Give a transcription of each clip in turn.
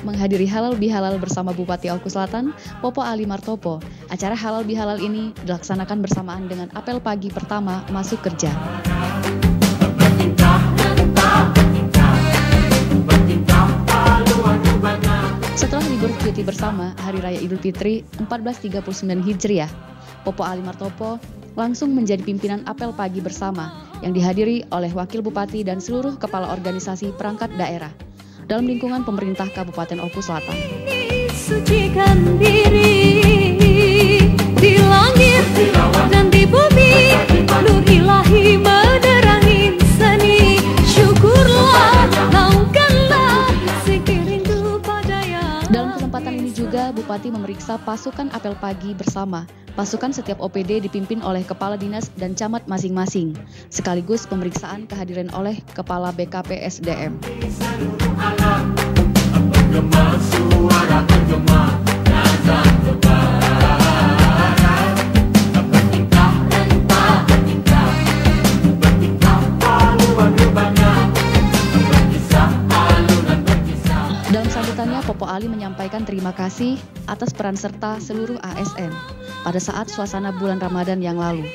menghadiri halal bihalal bersama Bupati Oku Selatan, Popo Ali Martopo. Acara halal bihalal ini dilaksanakan bersamaan dengan apel pagi pertama masuk kerja. Setelah libur cuti bersama Hari Raya Idul Fitri 1439 Hijriah, Popo Ali Martopo langsung menjadi pimpinan apel pagi bersama yang dihadiri oleh Wakil Bupati dan seluruh kepala organisasi perangkat daerah dalam lingkungan pemerintah Kabupaten Oku Selatan. Sucikan diri juga Bupati memeriksa pasukan apel pagi bersama. Pasukan setiap OPD dipimpin oleh kepala dinas dan camat masing-masing, sekaligus pemeriksaan kehadiran oleh kepala BKP SDM. Dalam sambutannya, Popo Ali menyampaikan terima kasih atas peran serta seluruh ASN pada saat suasana bulan Ramadan yang lalu.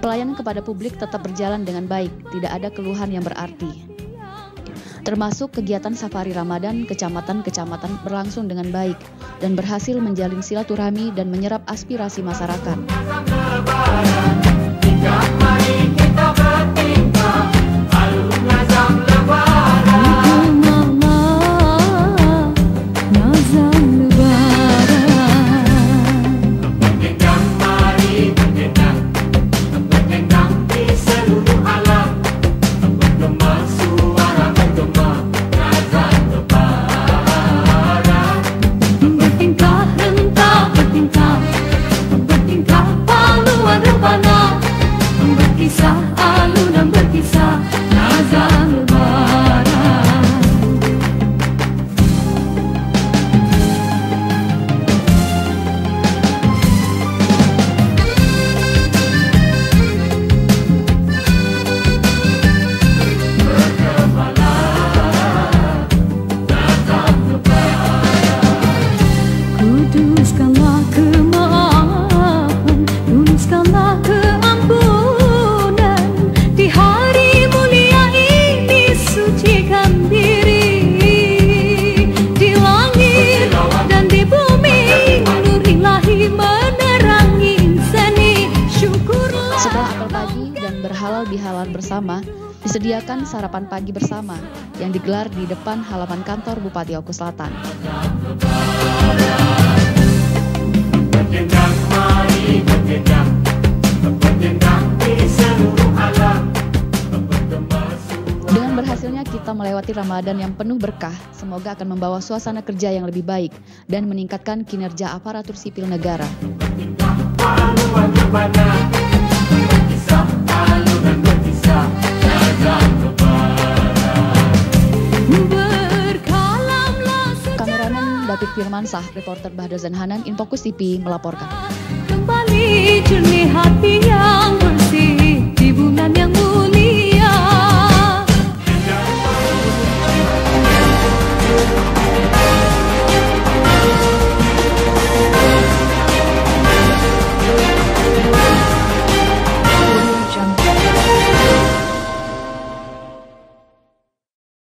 Pelayanan kepada publik tetap berjalan dengan baik, tidak ada keluhan yang berarti. Termasuk kegiatan safari Ramadan kecamatan-kecamatan berlangsung dengan baik dan berhasil menjalin silaturahmi dan menyerap aspirasi masyarakat. Berhalal bihalal bersama, disediakan sarapan pagi bersama yang digelar di depan halaman kantor Bupati Oku Selatan. Dengan berhasilnya kita melewati Ramadan yang penuh berkah, semoga akan membawa suasana kerja yang lebih baik dan meningkatkan kinerja aparatur sipil negara. Kameramen David Firmansah, reporter Bahda Hanan, Infokus TV melaporkan. kembali hati yang